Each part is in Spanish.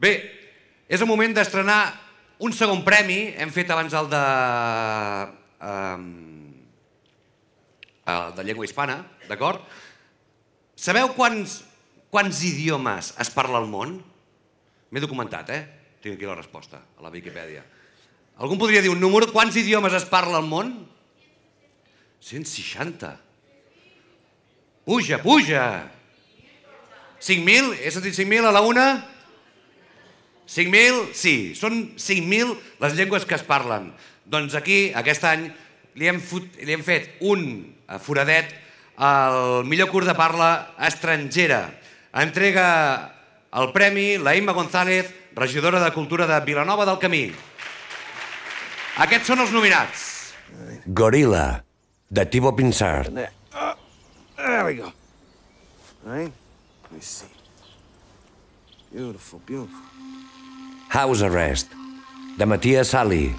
Bé, és el moment d'estrenar un segon premi. Hem fet abans el de... Um, el de llengua hispana, d'acord? Sabeu quants, quants idiomes es parla al món? M'he documentat, eh? Tinc aquí la resposta, a la Viquipèdia. Algú podria dir un número? Quants idiomes es parla al món? 160. Puja, puja! 5.000? He sentit 5.000 a la una? 5.000? Sí, són 5.000 les llengües que es parlen. Doncs aquí, aquest any, li hem, fot, li hem fet un foradet al millor curs de parla estrangera. Entrega el premi la Imma González, regidora de Cultura de Vilanova del Camí. Aquests són els nominats. Gorilla, de Thibaut Pinsart. There. There we go. All right? Let me see. Beautiful, beautiful. House Arrest, de Matías Sali.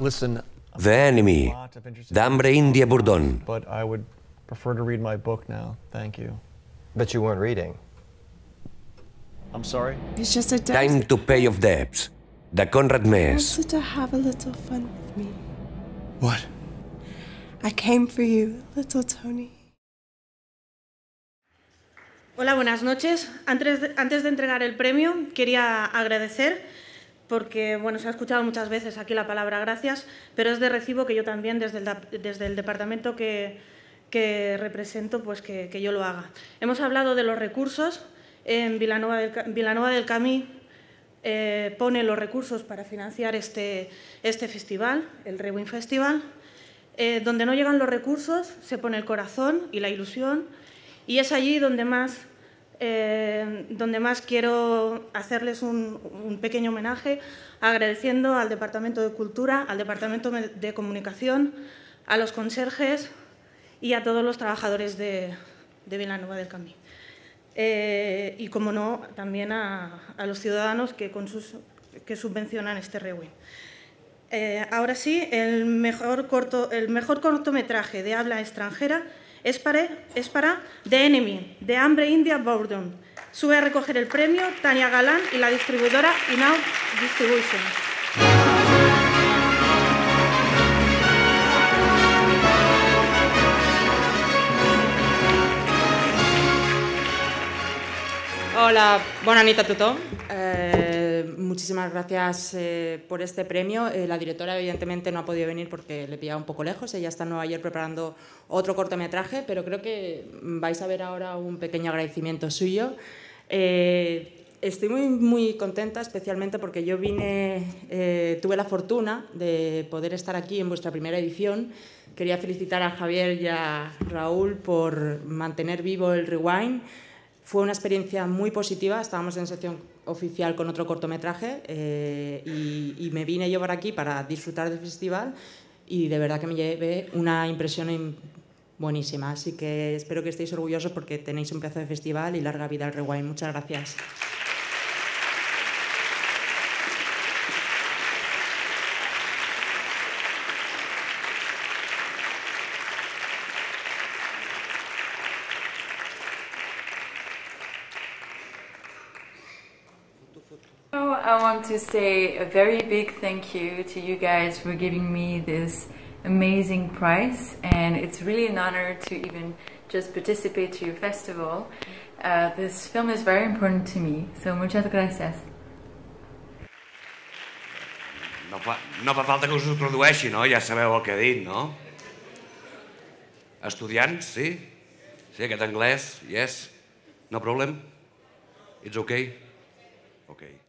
Listen, The Enemy, a lot of interesting d'Ambre Índia Bordón. but I would prefer to read my book now. Thank you. But you weren't reading. I'm sorry? It's just a debt. Time to Pay Off Debts, The Conrad Més. wanted to have a little fun with me. What? I came for you, little Tony. Hola, buenas noches. Antes de, antes de entregar el premio, quería agradecer, porque bueno, se ha escuchado muchas veces aquí la palabra gracias, pero es de recibo que yo también, desde el, desde el departamento que, que represento, pues que, que yo lo haga. Hemos hablado de los recursos. En Vilanova del, Vilanova del Camí eh, pone los recursos para financiar este, este festival, el Rewind Festival. Eh, donde no llegan los recursos, se pone el corazón y la ilusión, y es allí donde más, eh, donde más quiero hacerles un, pequeño homenaje, agradeciendo al Departamento de Cultura, al Departamento de Comunicación, a los conserjes y a todos los trabajadores de, Vilanova del Camí. Eh, y, como no, también a, a los ciudadanos que, con sus, que subvencionan este rewind. Eh, ahora sí, el mejor, corto, el mejor cortometraje de habla extranjera es para, The Enemy, de Hambre India Bourdon. Sube a recoger el premio Tania Galán y la distribuidora Inaud Distribution. Hola, bona nit a tothom. Eh, muchísimas gracias eh, por este premio. Eh, la directora evidentemente no ha podido venir porque le pillaba un poco lejos. Ella está en Nueva York preparando otro cortometraje, pero creo que vais a ver ahora un pequeño agradecimiento suyo. Eh, estoy muy, muy contenta, especialmente porque yo vine, tuve la fortuna de poder estar aquí en vuestra primera edición. Quería felicitar a Javier y a Raúl por mantener vivo el Rewind. Fue una experiencia muy positiva, estábamos en sección oficial con otro cortometraje eh, y, y me vine yo por aquí para disfrutar del festival y de verdad que me llevé una impresión im- buenísima. Así que espero que estéis orgullosos porque tenéis un pedazo de festival y larga vida al Rewind. Muchas gracias. So I want to say a very big thank you to you guys for giving me this amazing prize and it's really an honor to even just participate to your festival. Uh, this film is very important to me, so muchas gracias. No fa, no fa falta que us ho tradueixi, no? Ja sabeu el que he dit, no? Estudiants, sí? Sí, aquest anglès, yes? No problem? It's okay? Okay.